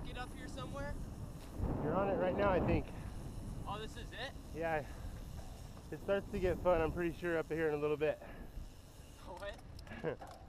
rocket up here somewhere? You're on it right now, I think. Oh, this is it? Yeah. It starts to get fun, I'm pretty sure, up here in a little bit. What?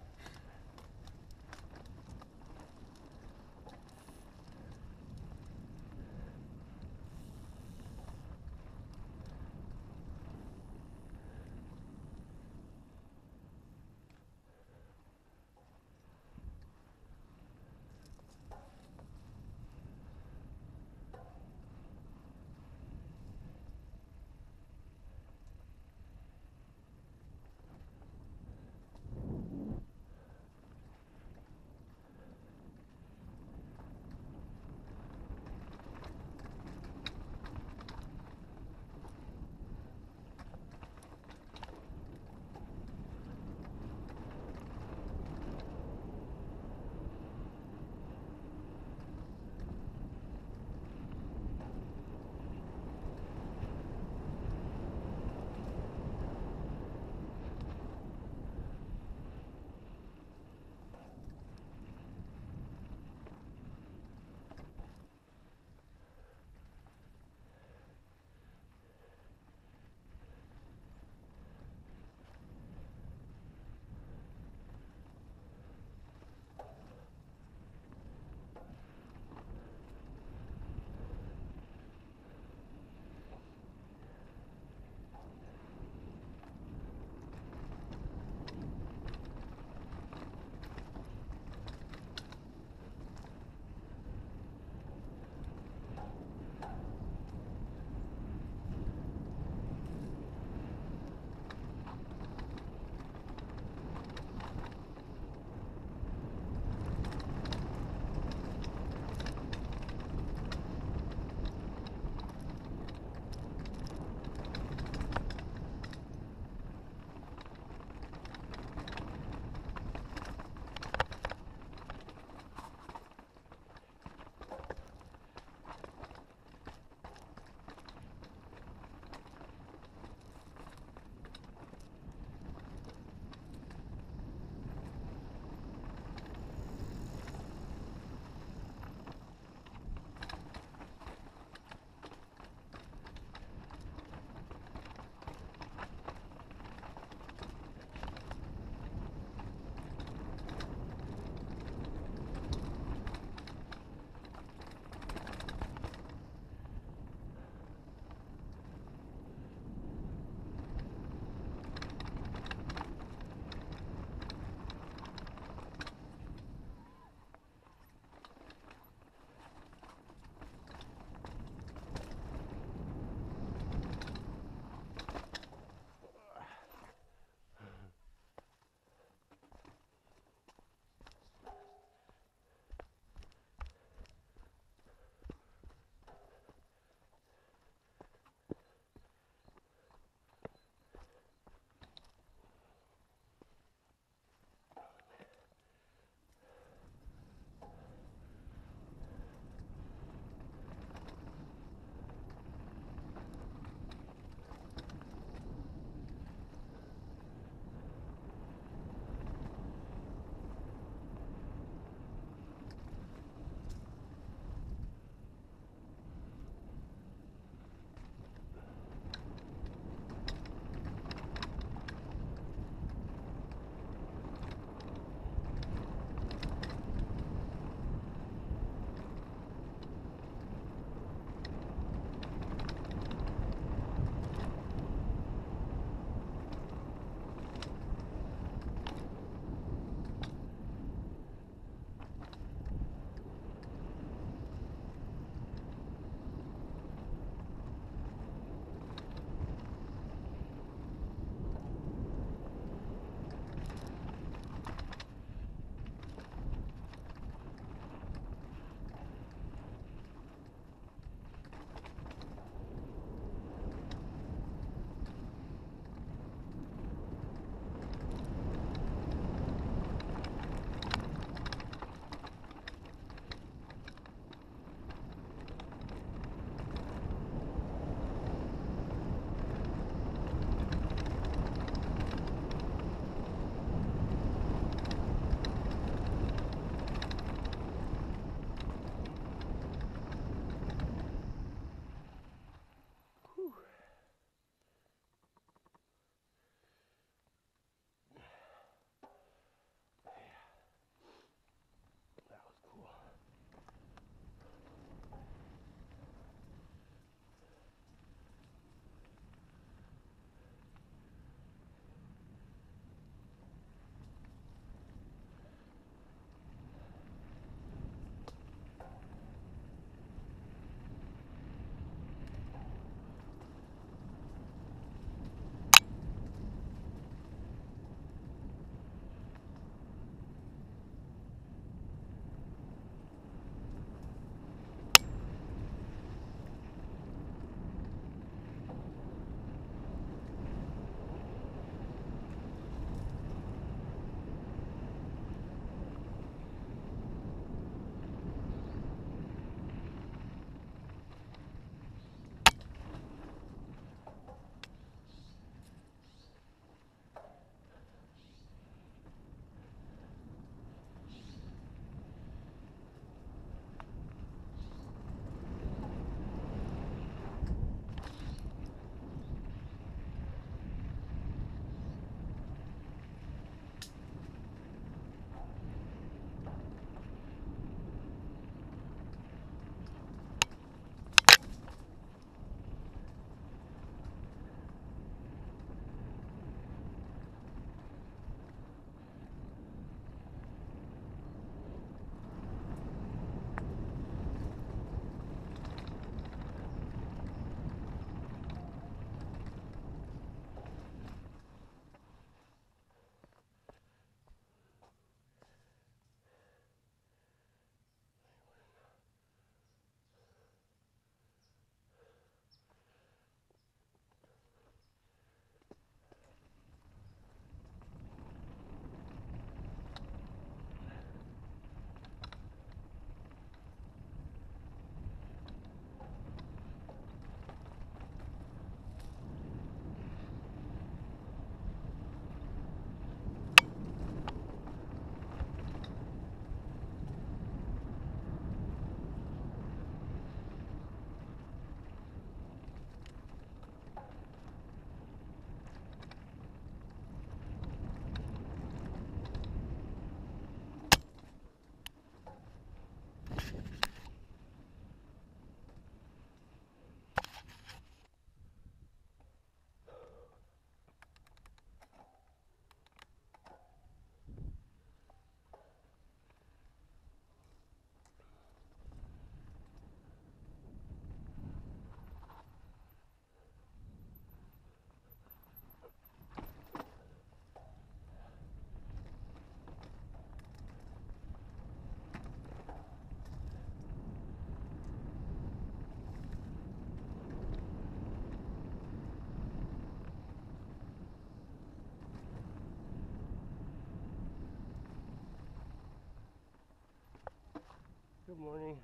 Good morning.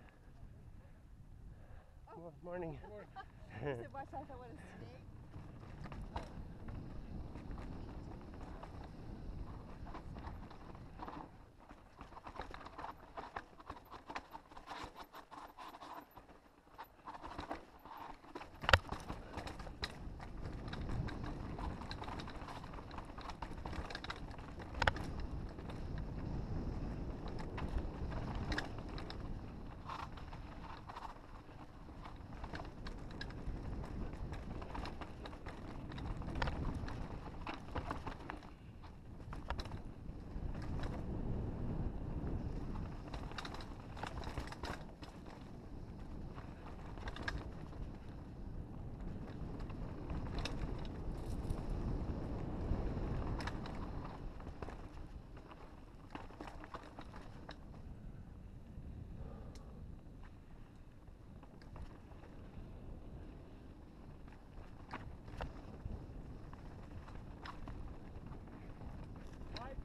Oh. Mo- Morning. I said, watch out, I want a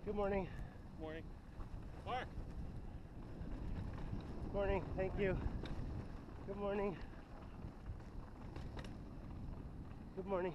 Good morning. Good morning. Mark. Good morning. Thank you. Good morning. Good morning.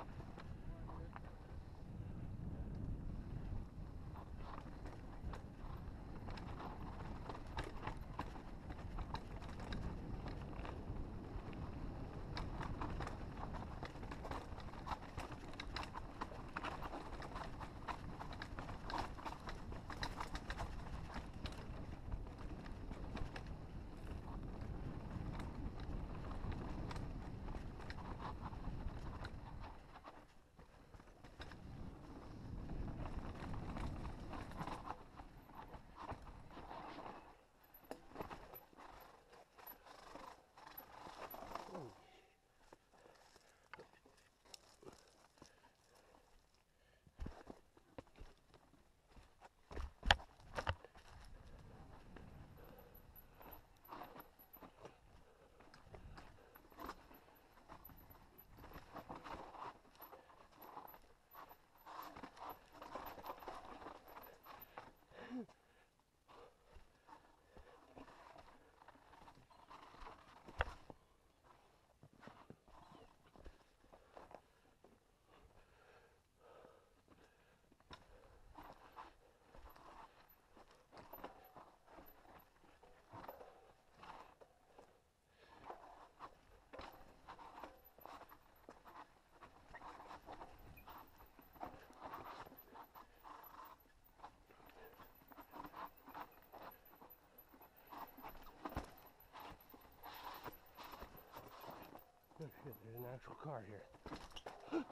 Shit, there's an actual car here.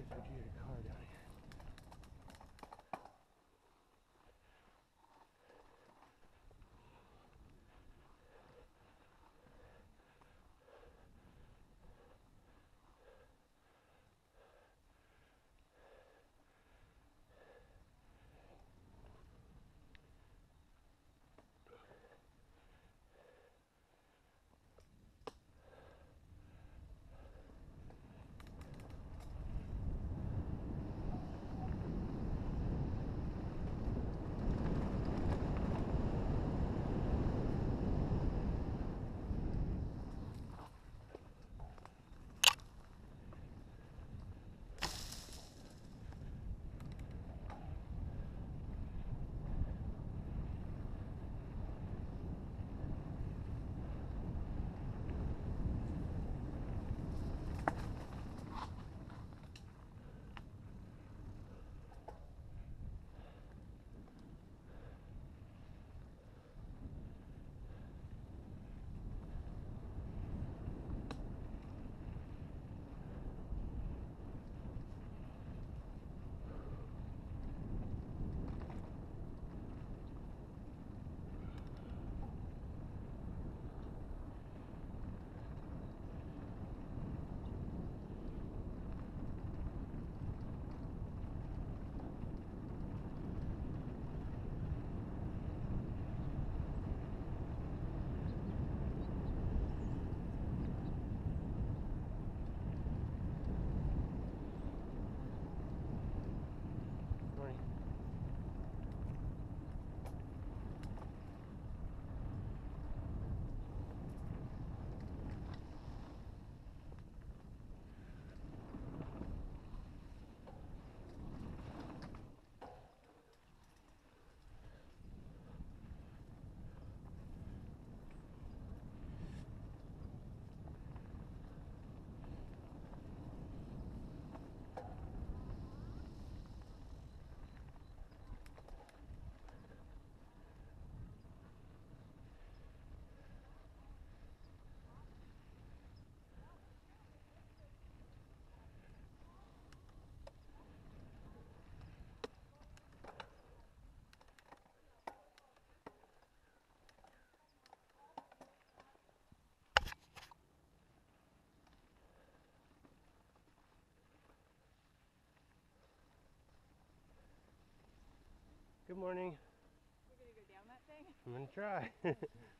There's Regina Ricardo. Good morning. You're gonna go down that thing? I'm gonna try.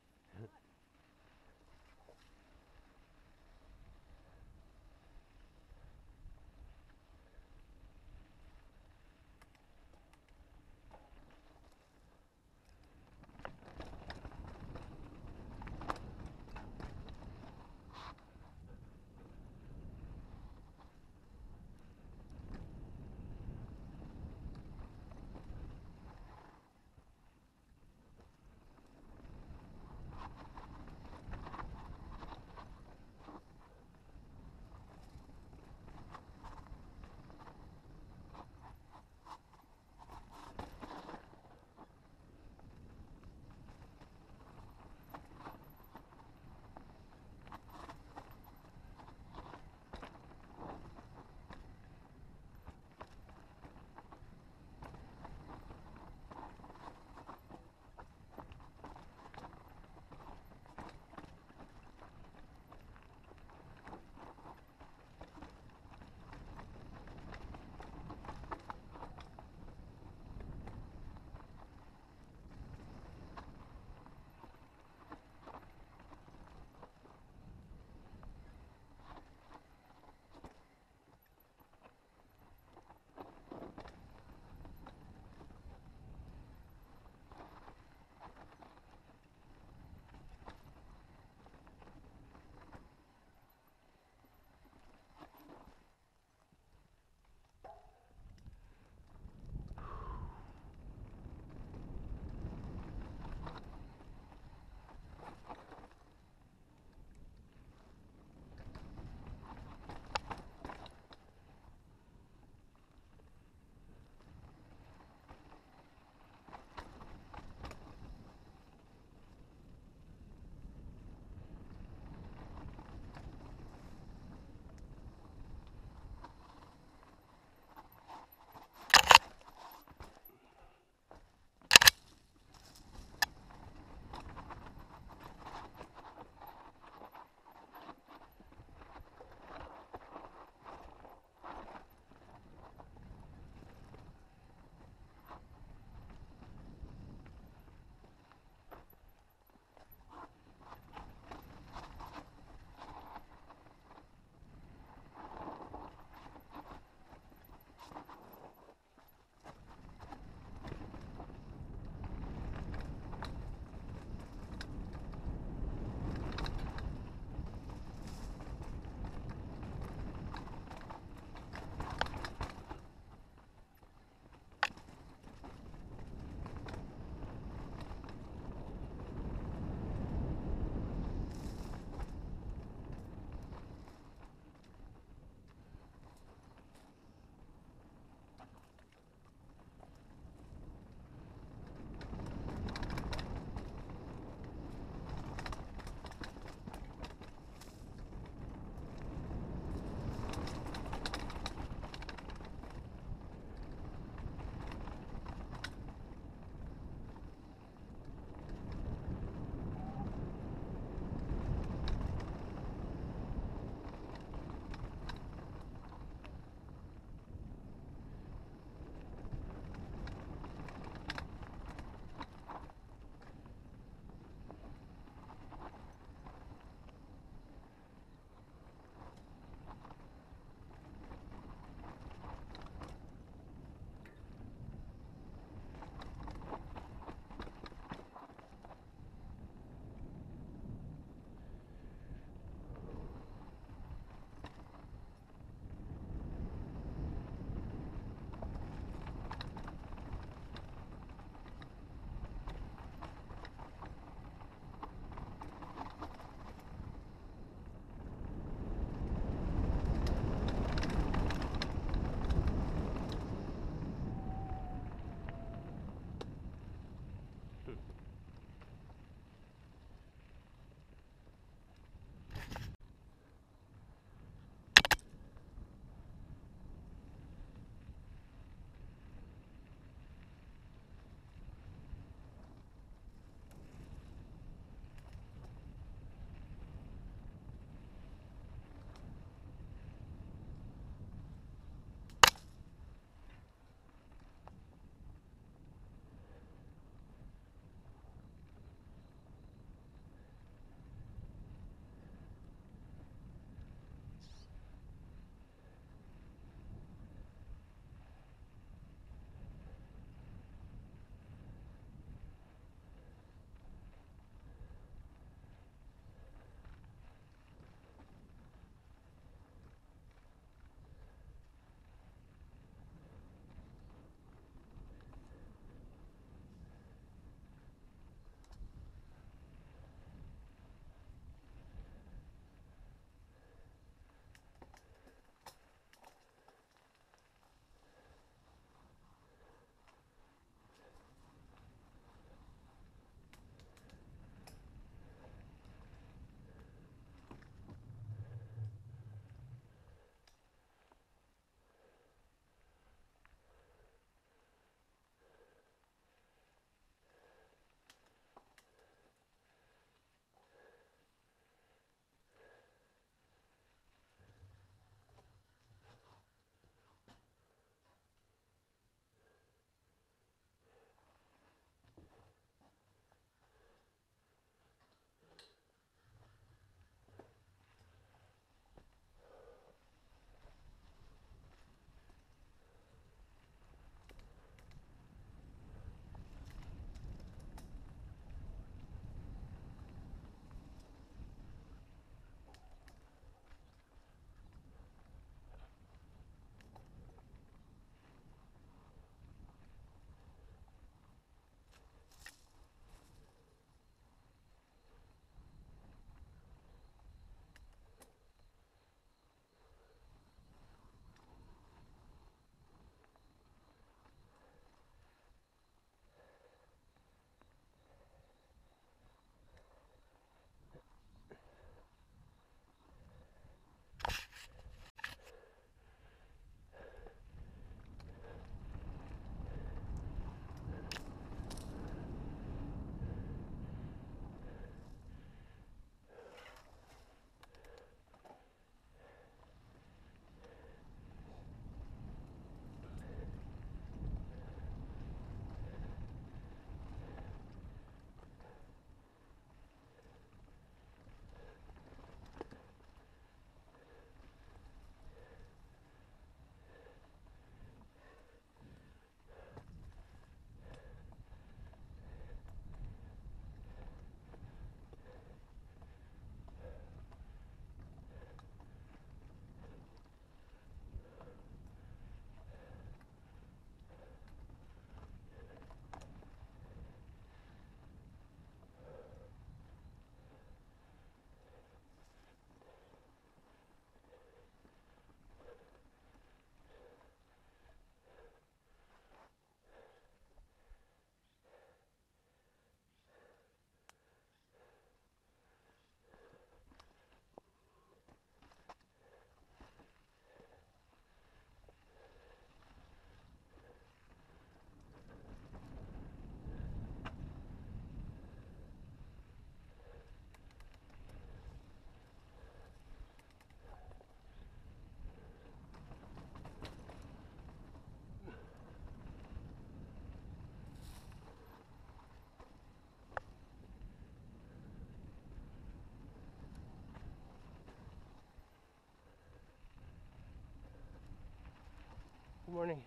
Good morning.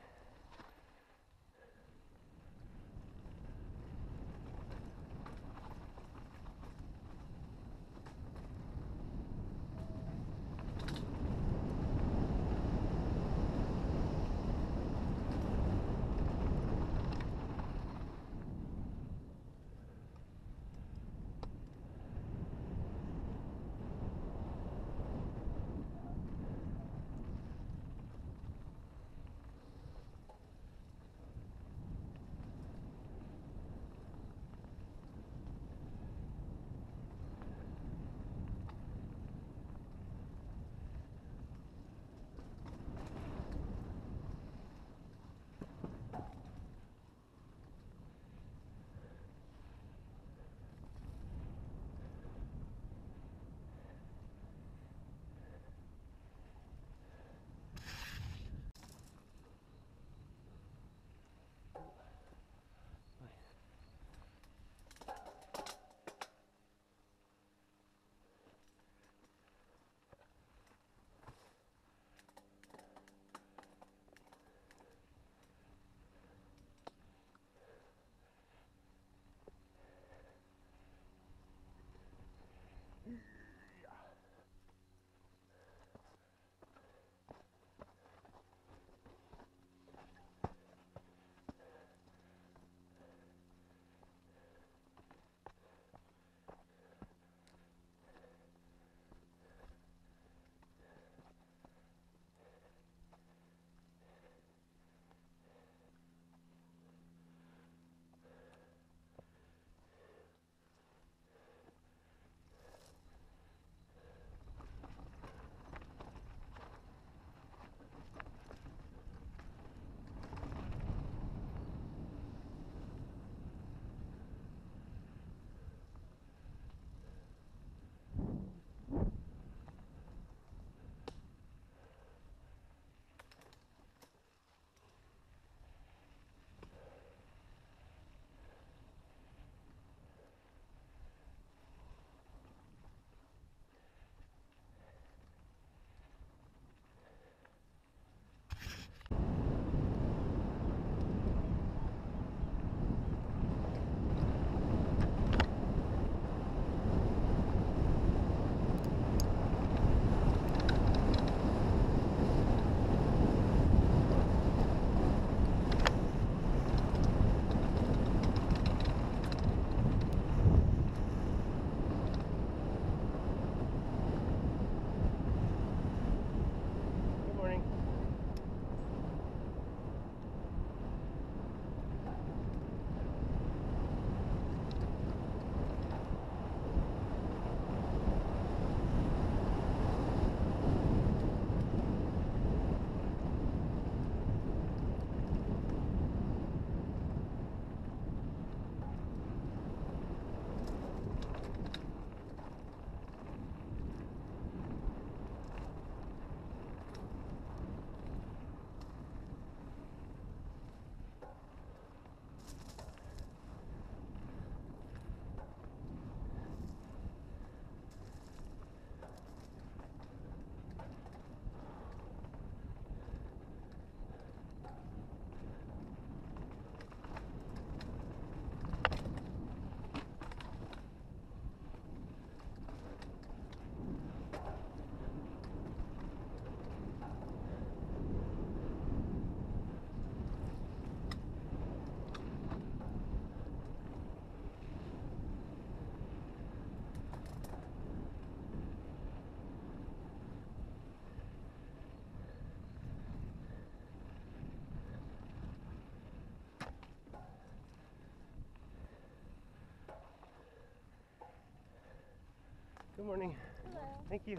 Good morning. Hello. Thank you.